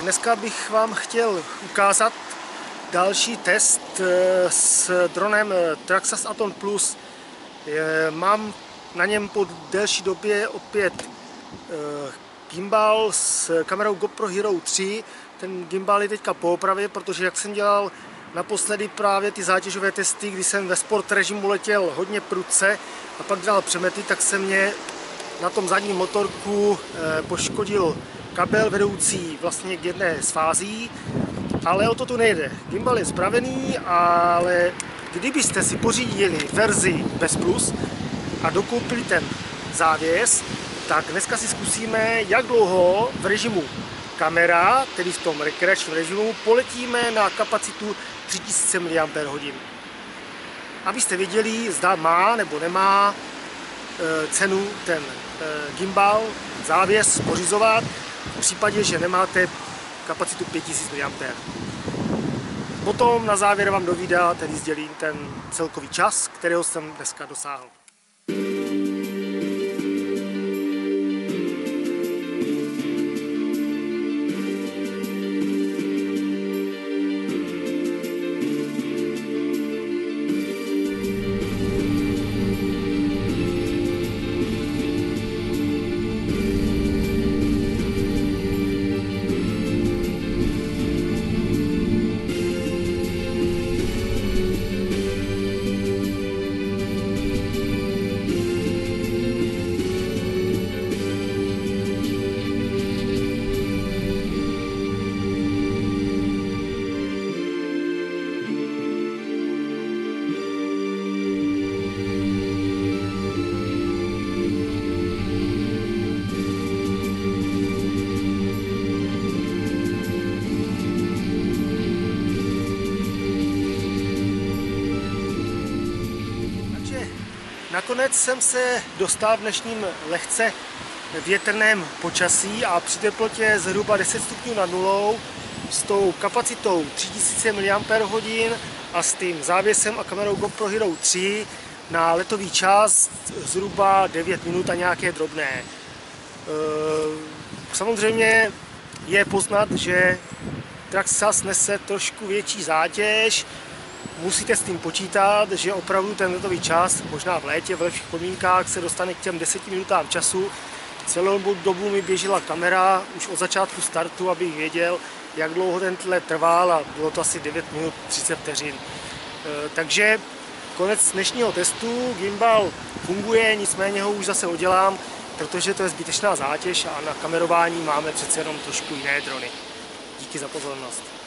Dneska bych vám chtěl ukázat další test eh, s dronem Traxas Aton Plus. Mám na něm po delší době opět eh, gimbal s kamerou GoPro Hero 3. Ten gimbal je teďka po opravě, protože jak jsem dělal naposledy právě ty zátěžové testy, kdy jsem ve sport režimu letěl hodně prudce a pak dělal přemety, tak se mě na tom zadním motorku eh, poškodil kabel vedoucí vlastně k jedné z fází, ale o to tu nejde. Gimbal je spravený, ale kdybyste si pořídili verzi bez plus a dokoupili ten závěs, tak dneska si zkusíme, jak dlouho v režimu kamera, tedy v tom rekreačním režimu, poletíme na kapacitu 3000 mAh. Abyste věděli, zda má nebo nemá cenu ten e, gimbal, závěs pořizovat, v případě, že nemáte kapacitu 5000 mAh. Potom na závěr vám do videa tedy sdělím ten celkový čas, kterého jsem dneska dosáhl. Nakonec jsem se dostal v dnešním lehce větrném počasí a při teplotě zhruba 10 stupňů nad nulou s tou kapacitou 3000 mAh a s tím závěsem a kamerou GoPro Hero 3 na letový čas zhruba 9 minut a nějaké drobné. E, samozřejmě je poznat, že Traxas nese trošku větší zátěž, musíte s tím počítat, že opravdu ten letový čas, možná v létě, v lepších podmínkách, se dostane k těm 10 minutám času. Celou dobu mi běžela kamera už od začátku startu, abych věděl, jak dlouho ten let trval a bylo to asi 9 minut 30 vteřin. E, takže konec dnešního testu, gimbal funguje, nicméně ho už zase udělám, protože to je zbytečná zátěž a na kamerování máme přece jenom trošku jiné drony. Díky za pozornost.